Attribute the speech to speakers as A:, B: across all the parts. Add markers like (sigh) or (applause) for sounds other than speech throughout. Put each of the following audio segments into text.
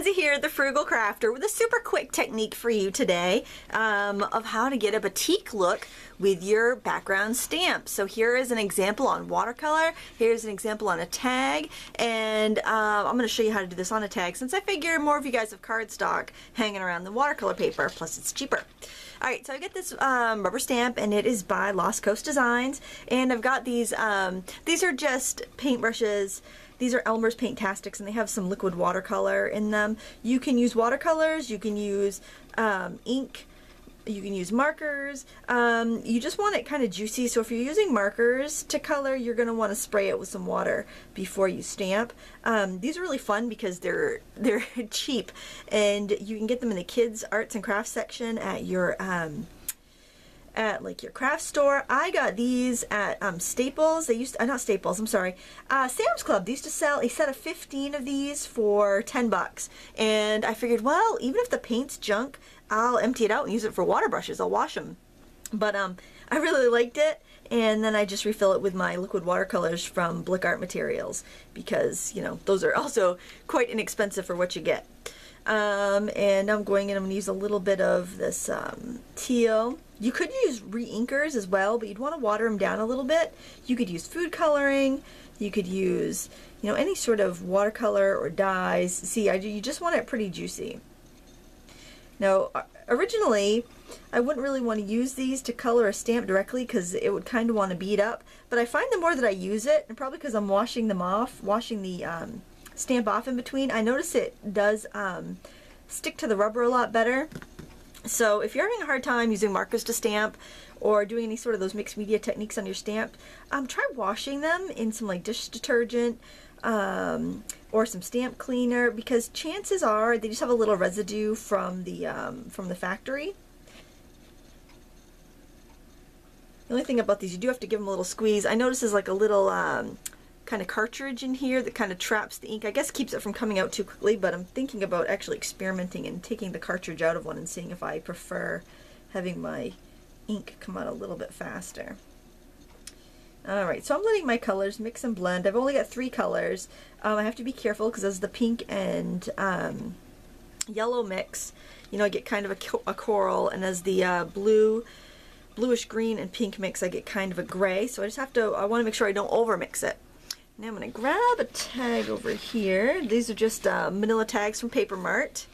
A: Lindsay here, the Frugal Crafter, with a super quick technique for you today um, of how to get a batik look with your background stamp. So here is an example on watercolor, here's an example on a tag, and uh, I'm going to show you how to do this on a tag since I figure more of you guys have cardstock hanging around the watercolor paper, plus it's cheaper. Alright, so I get this um, rubber stamp and it is by Lost Coast Designs. And I've got these, um, these are just paintbrushes. These are Elmer's Paintastics and they have some liquid watercolor in them. You can use watercolors, you can use um, ink, you can use markers. Um, you just want it kind of juicy, so if you're using markers to color, you're going to want to spray it with some water before you stamp. Um, these are really fun because they're (laughs) they're cheap, and you can get them in the kids' arts and crafts section at your um, at like your craft store. I got these at um, Staples. They used to, uh, not Staples. I'm sorry, uh, Sam's Club. They used to sell a set of 15 of these for 10 bucks, and I figured, well, even if the paint's junk, I'll empty it out and use it for water brushes. I'll wash them. But um, I really liked it, and then I just refill it with my liquid watercolors from Blick Art Materials because you know those are (laughs) also quite inexpensive for what you get. Um, and I'm going in, I'm going to use a little bit of this um, teal. You could use re-inkers as well, but you'd want to water them down a little bit. You could use food coloring. You could use, you know, any sort of watercolor or dyes. See, I, do, you just want it pretty juicy. Now, originally, I wouldn't really want to use these to color a stamp directly because it would kind of want to bead up. But I find the more that I use it, and probably because I'm washing them off, washing the um, stamp off in between. I notice it does um, stick to the rubber a lot better. So if you're having a hard time using markers to stamp or doing any sort of those mixed media techniques on your stamp, um, try washing them in some like dish detergent um, or some stamp cleaner because chances are they just have a little residue from the um, from the factory. The only thing about these, you do have to give them a little squeeze. I notice there's like a little um, kind of cartridge in here that kind of traps the ink. I guess keeps it from coming out too quickly, but I'm thinking about actually experimenting and taking the cartridge out of one and seeing if I prefer having my ink come out a little bit faster. Alright, so I'm letting my colors mix and blend. I've only got three colors. Um, I have to be careful because as the pink and um, yellow mix, you know, I get kind of a, a coral, and as the uh, blue, bluish green and pink mix, I get kind of a gray. So I just have to, I want to make sure I don't over mix it. Now I'm going to grab a tag over here. These are just uh, manila tags from Paper Mart.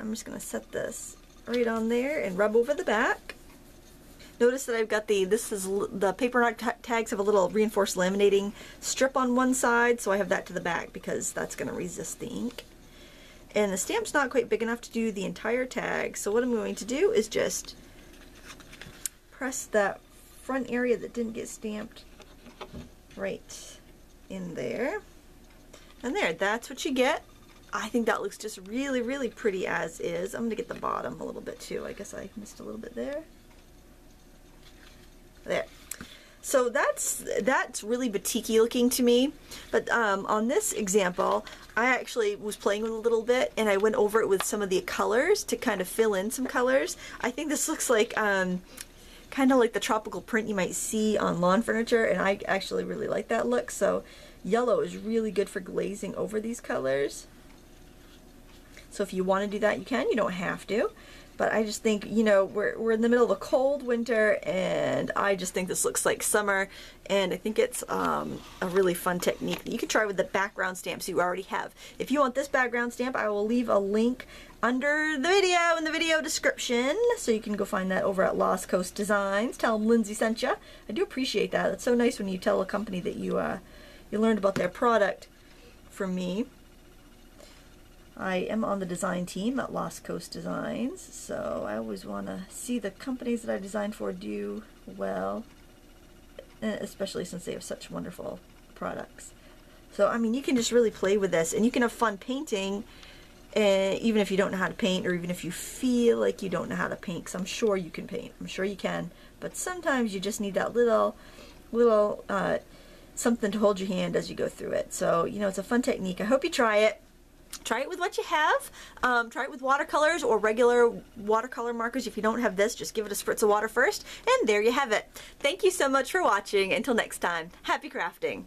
A: I'm just going to set this right on there and rub over the back. Notice that I've got the, this is, the Paper Mart tags have a little reinforced laminating strip on one side, so I have that to the back because that's going to resist the ink. And the stamp's not quite big enough to do the entire tag, so what I'm going to do is just press that front area that didn't get stamped right in there. And there, that's what you get. I think that looks just really, really pretty as is. I'm going to get the bottom a little bit too. I guess I missed a little bit there. There. So that's that's really batiky looking to me. But um, on this example, I actually was playing with a little bit and I went over it with some of the colors to kind of fill in some colors. I think this looks like um, kind of like the tropical print you might see on lawn furniture and I actually really like that look. So yellow is really good for glazing over these colors. So if you want to do that you can. You don't have to but I just think you know we're, we're in the middle of a cold winter and I just think this looks like summer and I think it's um, a really fun technique that you can try with the background stamps you already have if you want this background stamp I will leave a link under the video in the video description. So you can go find that over at Lost Coast Designs. Tell them Lindsay sent you. I do appreciate that. It's so nice when you tell a company that you uh, you learned about their product from me. I am on the design team at Lost Coast Designs, so I always want to see the companies that I design for do well, eh, especially since they have such wonderful products. So, I mean, you can just really play with this, and you can have fun painting uh, even if you don't know how to paint or even if you feel like you don't know how to paint because I'm sure you can paint I'm sure you can but sometimes you just need that little little uh, something to hold your hand as you go through it. So you know it's a fun technique. I hope you try it try it with what you have. Um, try it with watercolors or regular watercolor markers. If you don't have this just give it a spritz of water first and there you have it. Thank you so much for watching. Until next time happy crafting